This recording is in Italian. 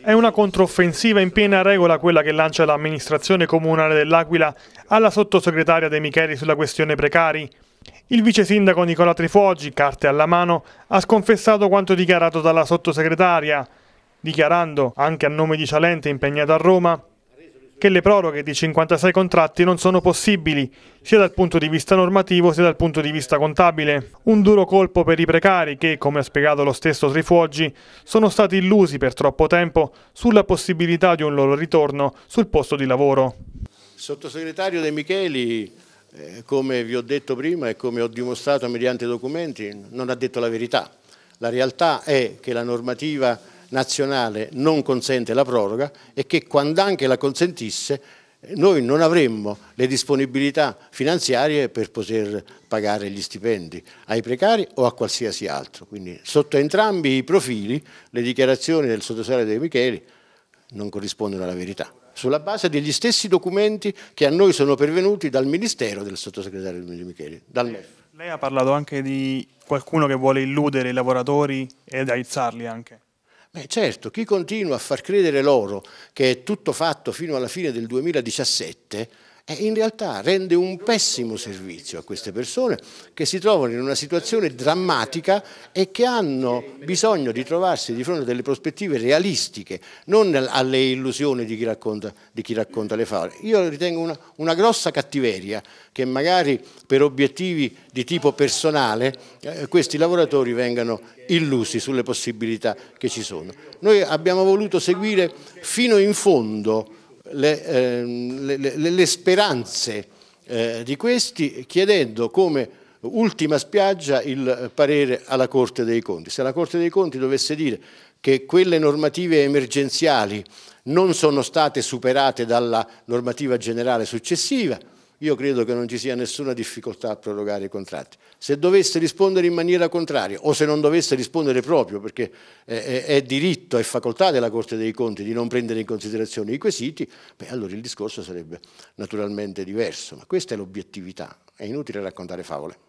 È una controffensiva in piena regola quella che lancia l'amministrazione comunale dell'Aquila alla sottosegretaria De Micheli sulla questione precari. Il vice sindaco Nicola Trifuoggi, carte alla mano, ha sconfessato quanto dichiarato dalla sottosegretaria, dichiarando, anche a nome di Cialente impegnato a Roma, che le proroghe di 56 contratti non sono possibili, sia dal punto di vista normativo sia dal punto di vista contabile. Un duro colpo per i precari che, come ha spiegato lo stesso Trifuoggi, sono stati illusi per troppo tempo sulla possibilità di un loro ritorno sul posto di lavoro. Sottosegretario De Micheli, eh, come vi ho detto prima e come ho dimostrato mediante documenti, non ha detto la verità. La realtà è che la normativa nazionale non consente la proroga e che quando anche la consentisse noi non avremmo le disponibilità finanziarie per poter pagare gli stipendi ai precari o a qualsiasi altro. Quindi sotto entrambi i profili le dichiarazioni del sottosegretario De Micheli non corrispondono alla verità, sulla base degli stessi documenti che a noi sono pervenuti dal Ministero del sottosegretario De Micheli, dal MEF. Lei ha parlato anche di qualcuno che vuole illudere i lavoratori ed aizzarli anche. Beh, certo, chi continua a far credere loro che è tutto fatto fino alla fine del 2017 eh, in realtà rende un pessimo servizio a queste persone che si trovano in una situazione drammatica e che hanno bisogno di trovarsi di fronte a delle prospettive realistiche, non alle illusioni di chi racconta, di chi racconta le favole. Io ritengo una, una, grossa cattiveria che magari per obiettivi di tipo personale eh, questi lavoratori vengano illusi sulle possibilità che ci sono. Noi abbiamo voluto seguire fino in fondo le, eh, le, le, le speranze eh, di questi chiedendo come ultima spiaggia il parere alla Corte dei Conti. Se la Corte dei Conti dovesse dire che quelle normative emergenziali non sono state superate dalla normativa generale successiva, io credo che non ci sia nessuna difficoltà a prorogare i contratti. Se dovesse rispondere in maniera contraria o se non dovesse rispondere proprio perché è, è diritto e facoltà della Corte dei Conti di non prendere in considerazione i quesiti, beh, allora il discorso sarebbe naturalmente diverso. Ma questa è l'obiettività, è inutile raccontare favole.